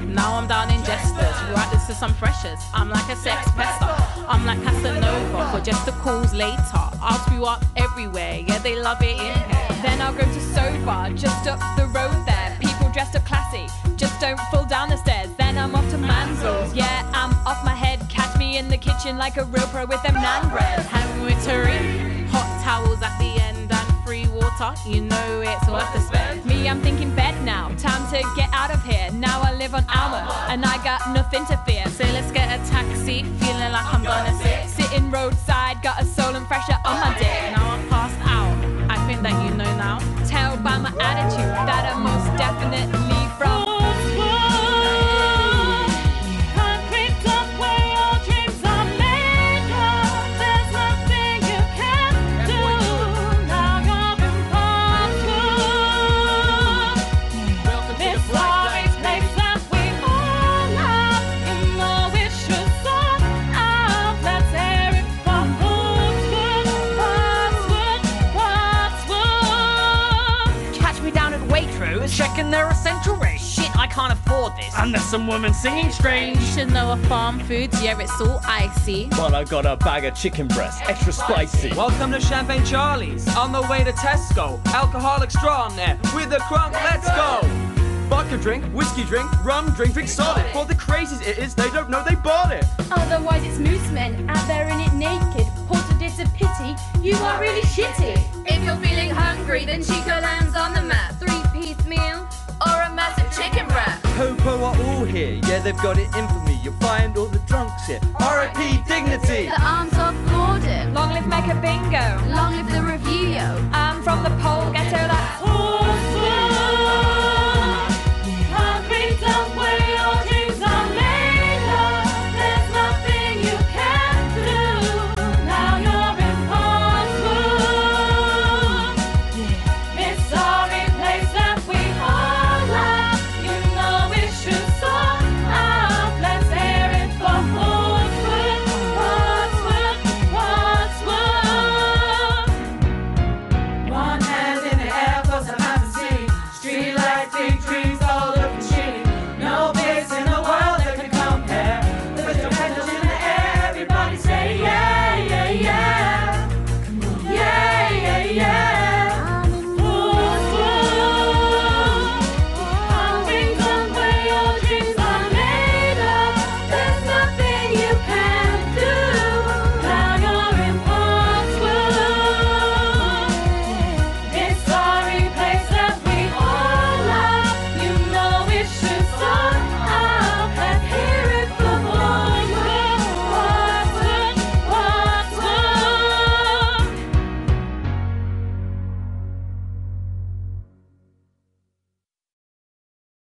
Now I'm down in Jesters. Right, this is some freshers. I'm like a sex pester. I'm like Casanova for just the calls later. I'll spew up everywhere. Yeah, they love it in here. Then I'll go to Sobar, just up the road there. People dressed up classy, just don't fall down the stairs. Then I'm off to Manzil's. Yeah, I'm off my head. Catch me in the kitchen like a real pro with them nan breads. Hang with Tari. Hot towels at the end and free water. You know it's worth the spend. Me, I'm thinking bed now. Time to get out of here. On Almond, and I got nothing to fear. So let's get a taxi. Feeling like I'm gonna sit. Sitting roadside, got a soul and fresher on my dick. Now I'm passed out. I think that you know now. Tell by my attitude Waitrose, checking their essential rate. Shit, I can't afford this. And there's some women singing strange. You should know a farm foods. Yeah, it's all icy. But I got a bag of chicken breast, extra spicy. Welcome to Champagne Charlie's. On the way to Tesco. Alcoholic straw on there. With the crunk, let's go. Vodka drink, whiskey drink, rum drink, drink solid. For the crazies it is, they don't know they bought it. Otherwise, it's moose men out there in it naked. Ported, it's a pity. You are really shitty. If you're feeling hungry, then Chicoland's on the map chicken breast. Popo are all here, yeah, they've got it in for me. You'll find all the drunks here. R.I.P. Dignity. The arms of Gordon. Long live Mecca Bingo.